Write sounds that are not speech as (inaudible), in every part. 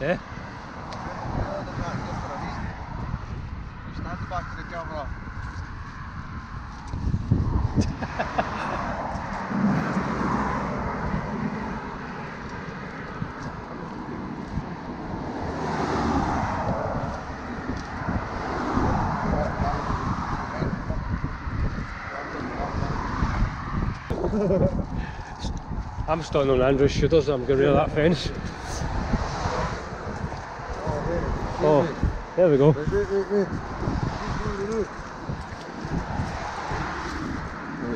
Yeah? Stand back to the camera. I'm standing on Andrew's shoulders, I'm getting rid of that fence. Oh, there we go. Wait, wait, wait, wait. He's going to the roof. No,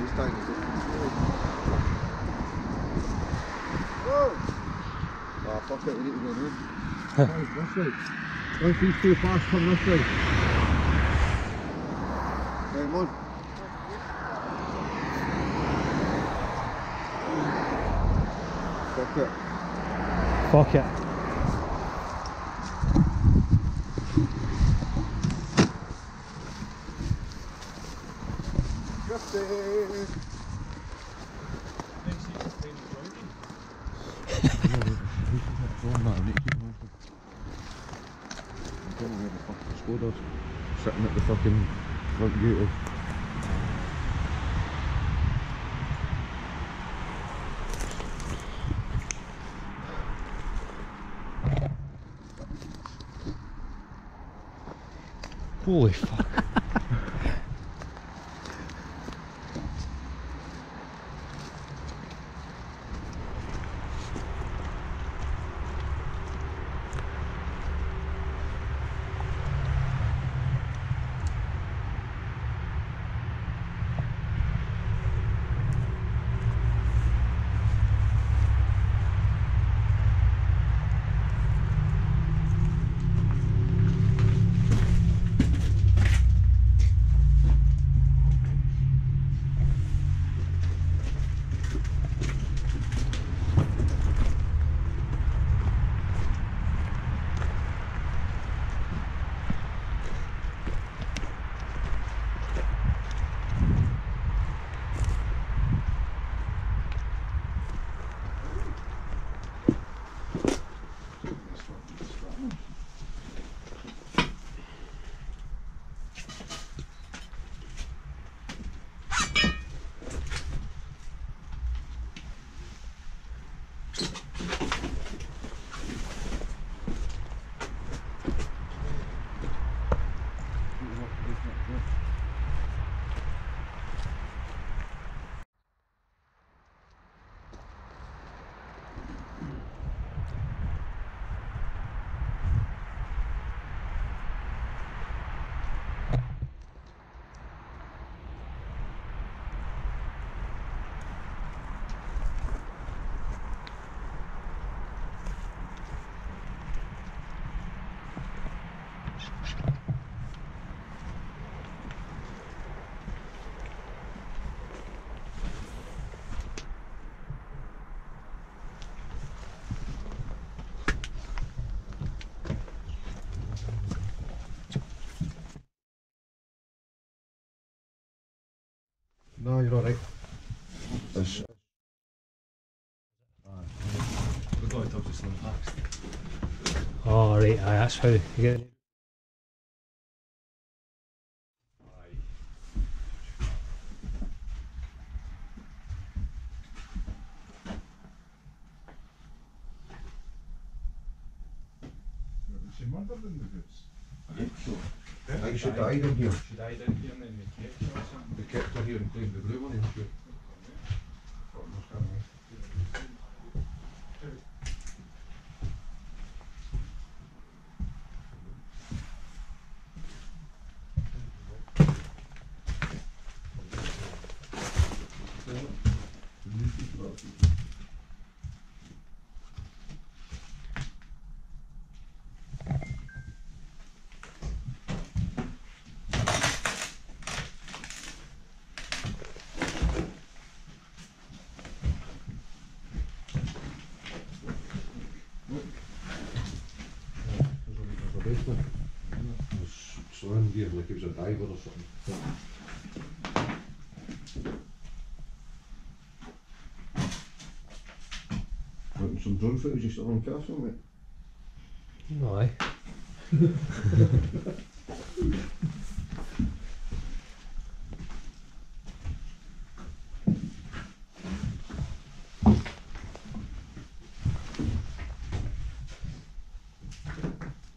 he's tiny. Whoa! Ah, fuck it, we need to go round. Guys, this way. If he's too fast, come this way. Right, come on. Fuck it. Fuck it. Sitting at the fucking front gate of Holy fuck. No, you're alright. It's, We're going to just on past. Oh, right, aye, that's how you get it. She murdered in the goods. I think so. I think she died in here. She died in here and then we kept her or something. They kept her here and claimed the blue one and shit. There's a basement. There's swimming gear like it was a diver or something. Wanting some drone footage of Stirling Castle, mate? Aye.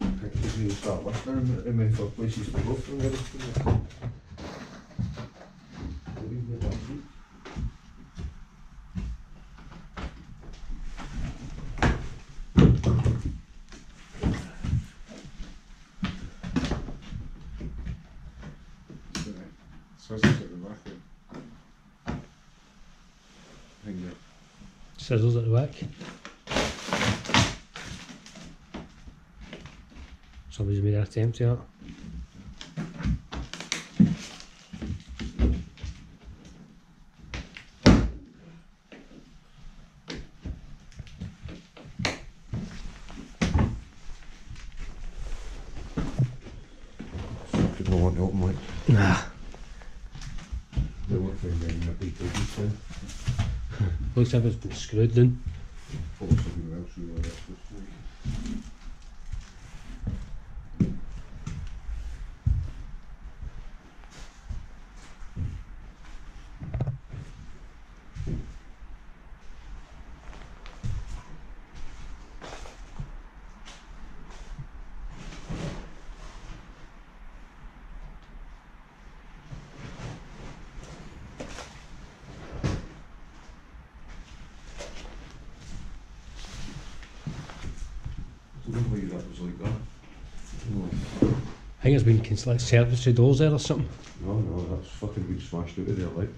I think you need to start listening and- and then for places to go from there. Says it's at the back there. Hang there. Sizzles at the back. Somebody's made an attempt at it. One to open like. Nah. They won't find any of the pages then. Looks like it's been screwed in. Or something else really that's what's like. I don't know why that was like that. No, I think it's been cons- like service to doors there or something. no, no, that's fucking been smashed out of there like.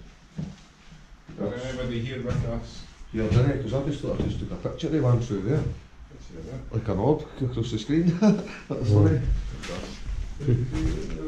Is anybody here with us? Yeah, didn't it? Because I just thought I just took a picture of one through there. Let's hear that. Like an orb across the screen. (laughs) That's funny. (laughs)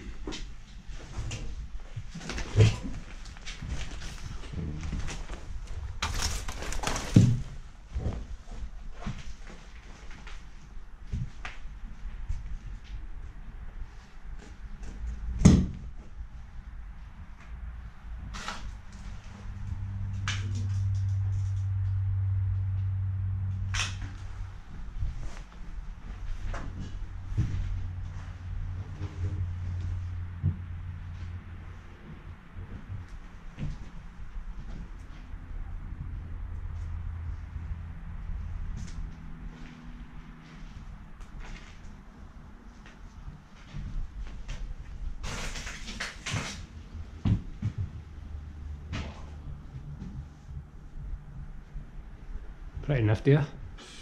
Pretty nifty, eh?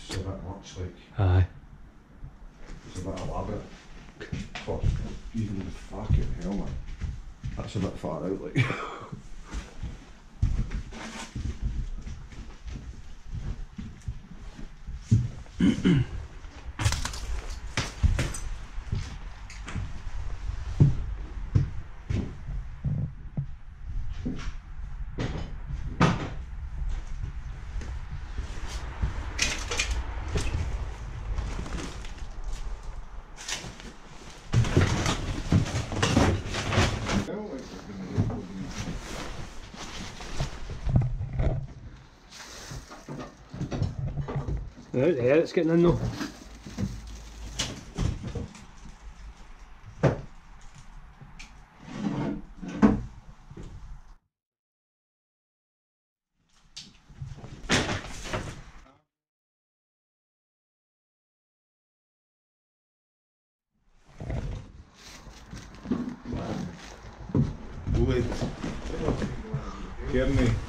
It's a bit much like. Aye. It's a bit elaborate. Fuck, even the fucking hell, man. That's a bit far out, like. Right there, it's getting in though. Wait. Cairney.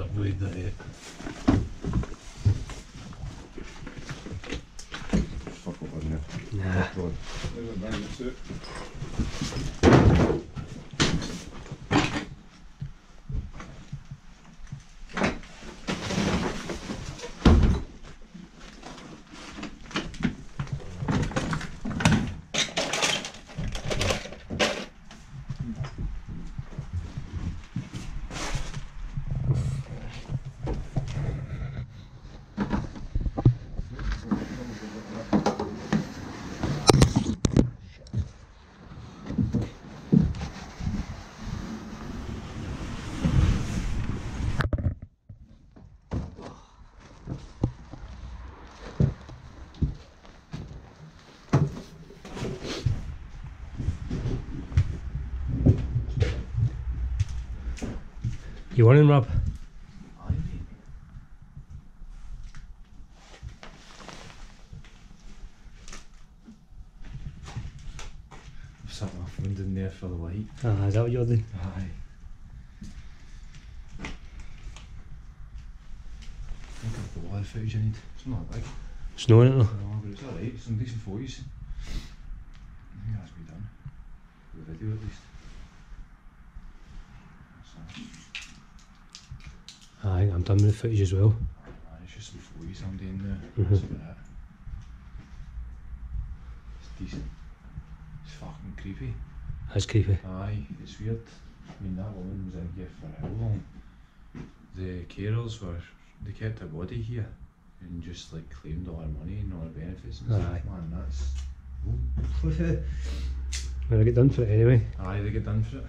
up in there. Nah. That's it. You want in, Rob? Aye, mate. I've set my phone in there for the light. Ah, is that what you're doing? Aye. I think I've got all the footage I need. It's not big. Snowing it though. No, but it's alright. Some decent photos. I think that's me done. The video at least. That's that. I think I'm done with the footage as well. It's just some photos I'm doing there. That's about it. It's decent. It's fucking creepy. That's creepy. Aye, it's weird. I mean, that woman was in here for how long? The carers were, they kept her body here and just like claimed all her money and all her benefits and Aye. stuff. Man, that's. (laughs) Well, I get done for it anyway. Aye, they get done for it.